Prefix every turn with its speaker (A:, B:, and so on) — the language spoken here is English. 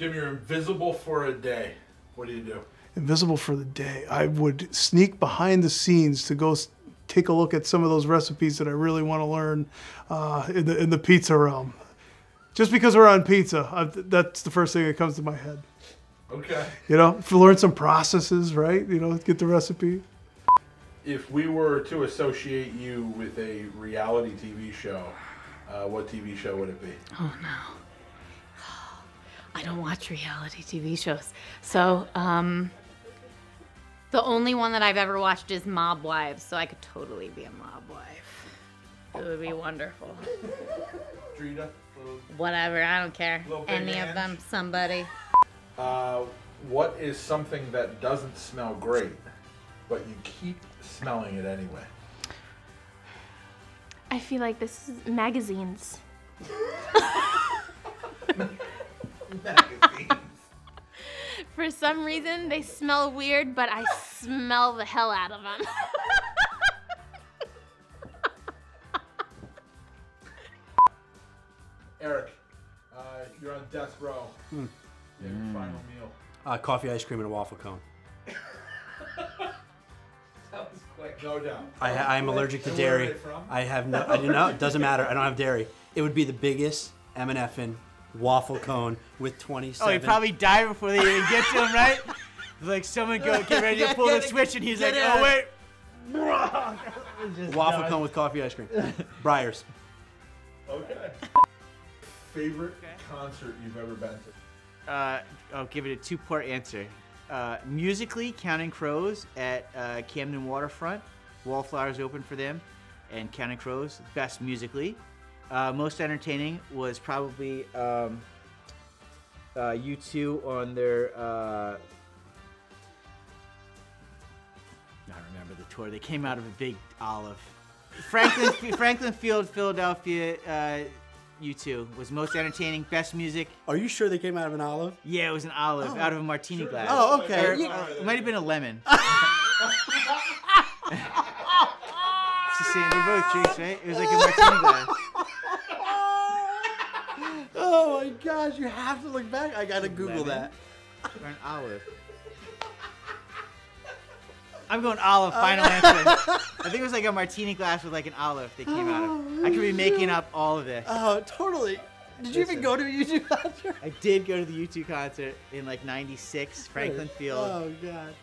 A: Jim, you're invisible for a day. What do you do?
B: Invisible for the day. I would sneak behind the scenes to go take a look at some of those recipes that I really want to learn uh, in the in the pizza realm. Just because we're on pizza, I, that's the first thing that comes to my head.
A: Okay.
B: You know, to learn some processes, right? You know, get the recipe.
A: If we were to associate you with a reality TV show, uh, what TV show would it be?
C: Oh no. I don't watch reality TV shows. So, um, the only one that I've ever watched is Mob Wives, so I could totally be a mob wife. It would be wonderful.
A: Drita?
C: Whatever, I don't care.
A: Little Big
C: Any of them, somebody.
A: Uh, what is something that doesn't smell great, but you keep smelling it anyway?
D: I feel like this is magazines. For some reason, they smell weird, but I smell the hell out of them.
A: Eric, uh, you're on death row.
E: Hmm.
A: You have your final meal.
E: Uh, coffee, ice cream, and a waffle cone.
A: That was quick. No doubt.
E: I, I am allergic to
A: And where are
E: dairy. I have no. I do not. It doesn't matter. I don't have dairy. It would be the biggest M and F'n waffle cone with 27.
F: Oh, he probably died before they even get to him, right? like someone go get ready to pull the switch, and he's like, "Oh wait."
E: waffle cone with coffee ice cream. Breyers.
A: Okay. Favorite concert you've ever been to?
F: Uh, I'll give it a two-part answer. Uh, musically, Counting Crows at uh, Camden Waterfront. Wallflowers open for them, and Counting Crows best musically. Uh, most entertaining was probably um, uh, U2 on their. Uh, I remember the tour. They came out of a big olive. Franklin Franklin Field, Philadelphia. Uh, U2 was most entertaining, best music.
E: Are you sure they came out of an olive?
F: Yeah, it was an olive out of a martini glass.
E: Oh, okay.
F: Or, uh, it might have been a lemon. It's the same. They're both drinks, right? It was like a martini glass.
E: Oh my gosh! You have to look back. I gotta Google
F: Lemon?
E: that.
F: Or an olive. I'm going olive. Final answer. I think it was like a martini glass with like an olive that came out of. Oh, I could be making up all of this.
E: Oh, totally. Did you even
F: Listen.
E: go to a U2 concert?
F: I did go to the U2 concert in like '96, Franklin Field.
E: Oh god.